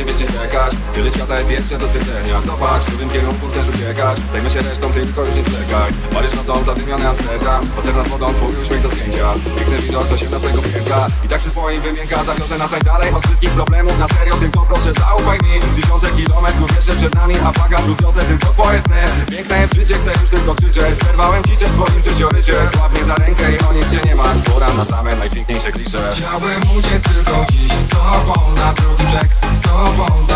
nie wiecznie czekać. Tyle świata jest jeszcze do zwiedzenia Zobacz, w którym kierunku chcesz uciekać. Zajmę się resztą, tylko już nie zwlekaj Paryż nocą, zadymiony Amsterdam. Spacer nad wodą, twój uśmiech do zdjęcia. Piękny widok z 18 piętra. I tak przy twoim wymienka zawiozę nas najdalej Od wszystkich problemów na serio, tylko proszę zaufaj mi. Tysiące kilometrów jeszcze przed nami A bagaż uwiozę tylko twoje sny. Piękne jest życie, chcę już tylko krzyczeć. Przerwałem ciszę w swoim życiorysie. Złap mnie za rękę na same najpiękniejsze klisze. Chciałbym uciec tylko dziś z tobą na drugi brzeg Z tobą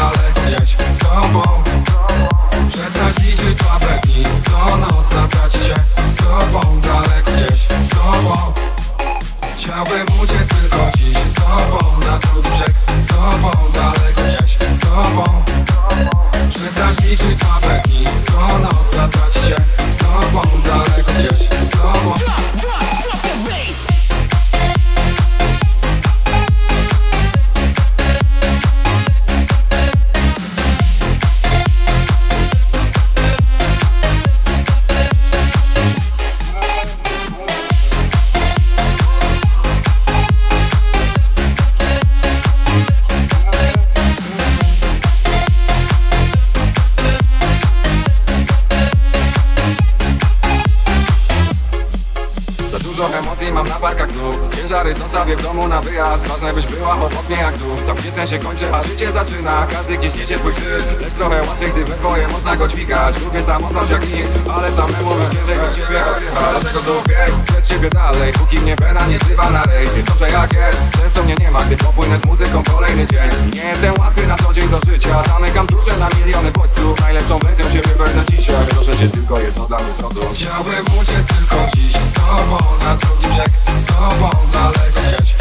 mam na parkach nóg Ciężary zostawię w domu na wyjazd. Ważne byś była obok jak duch. Tam gdzie się kończy, a życie zaczyna. Każdy gdzieś niesie swój krzyż. Lecz trochę łatwiej, gdy we dwoje można go dźwigać. Lubię samotność jak nikt Ale samemu ciężej bez ciebie oddychać Dlatego bieg przed siebie dalej? Póki mnie pena nie zrywa na rejs dobrze jak jest, często mnie nie ma Gdy popłynę z muzyką kolejny dzień. Nie jestem łatwy na co dzień do życia. Zamykam duszę na miliony bodźców. Najlepszą wersją siebie będę dzisiaj. Proszę cię tylko jedno dla mnie zrozum. Chciałbym uciec tylko dziś. Z tobą na drugi brzeg. Z tobą daleko gdzieś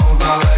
won't, darling.